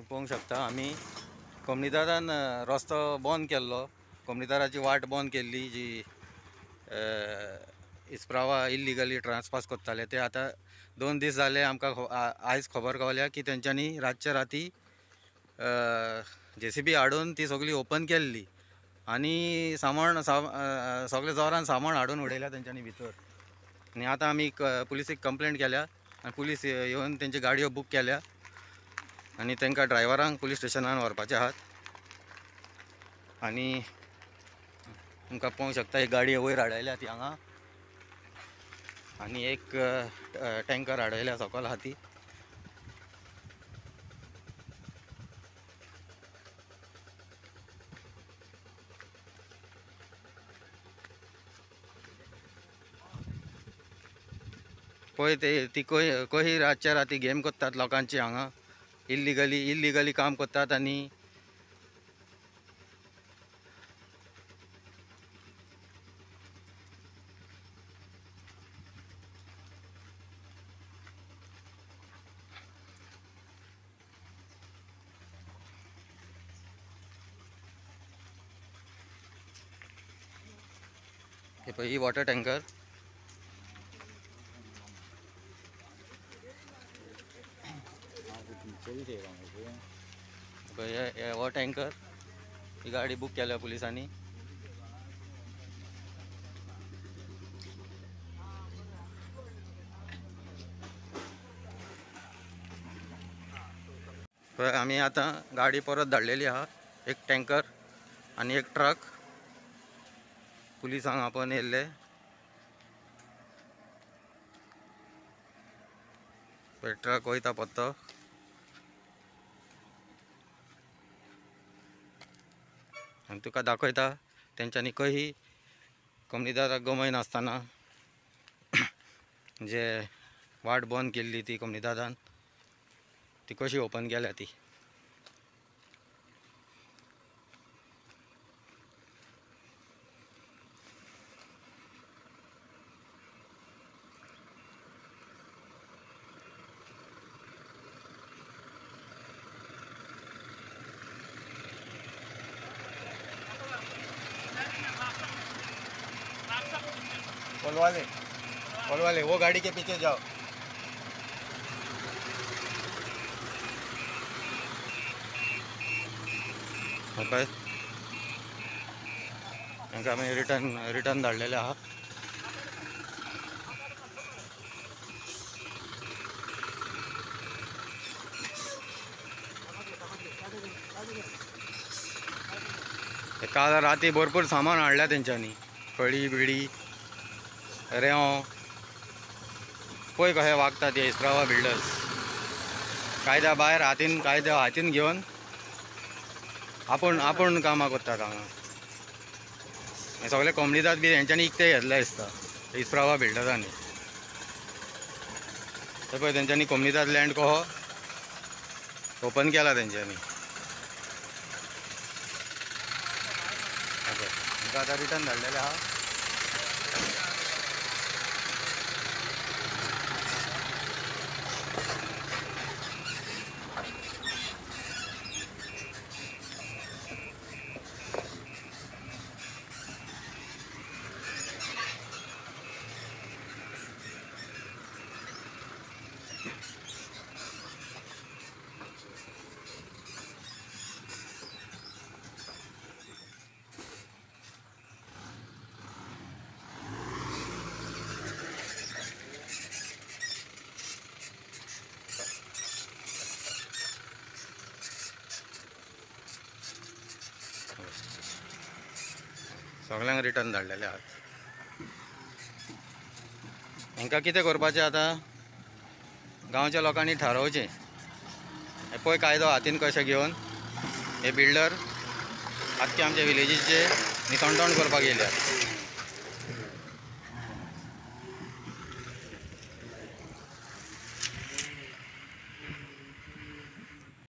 तुम्ही पळोवंक शकता आमी कम्युनिदारान रस्तो बंद केल्लो. कम्युनिदाराची वाट बंद केल्ली जी इस्प्रावा इल्लिगली ट्रान्सपास करताले. ते आतां दोन दीस जाले आमकां आयज खबर गावल्या की तेंच्यांनी रातच्या राती जे सी बी हाडून ती सगळी ओपन केल्ली. आनी सामान सा सगळे जोरान सामान हाडून उडयल्या तेंच्यांनी भितर. आनी आतां आमी पुलिसीक कंप्लेंट केल्या. आनी पुलीस येवन तेंच्यो गाडयो बूक केल्या. आनी तांकां ड्रायव्हरांक पुलीस स्टेशनान व्हरपाचे आहात. आनी तुमकां पळोवंक शकता एक गाडी वयर हाडयल्या ती हांगा. आनी एक टँकर हाडयल्या सकयल आहा ती. पळय ते ती कही कही रातच्या राती गेम करतात लोकांची हांगा. इल्लिगली इल्लिगली काम करतात आणि हे ही वॉटर टँकर पळय हो? टँकर. ही गाडी बूक केल्या पुलिसांनी. पळय आमी आतां गाडी परत धाडलेली आहा एक टँकर आनी एक ट्रक. पुलिसांक आपण येयल्ले ट्रक वयता पत्तो आनी तुका दाखयता तेंच्यांनी कही कम्युनिदाराक गमय नासतना जे वाट बंद केल्ली ती कम्युनिदारान ती कशी ओपन केल्या ती? बोलवाले बोलवाले, वो गाड़ी के पीछे जाओ। रिटर्न रिटर्न धाडलेले आहा काल राती भरपूर सामान हाडल्या तेंच्यांनी कळी बिडी रेंव पळय कशें वागता ते इस्रावा बिल्डर्स कायद्या भायर हातीन कायद्या हातीन घेवन आपूण आपूण कामां करतात हांगा हे सगळे कम्युनिटात बी तेंच्यांनी इकते घेतले दिसता इस्रावा बिल्डरांनी ते पळय तेंच्यांनी कम्युनिटात लँड कहो ओपन केला तेंच्यांनी तांकां आतां रिटर्न धाडलेले आहा. सगळ्यांक रिटर्न धाडलेले आहात. हांकां कितें करपाचें आतां? गांवच्या लोकांनी थारोवचें हे पळय कायदो हातीन कशें घेवन हे बिल्डर आख्खे आमच्या विलेजीचे निसणटण करपाक येयल्यात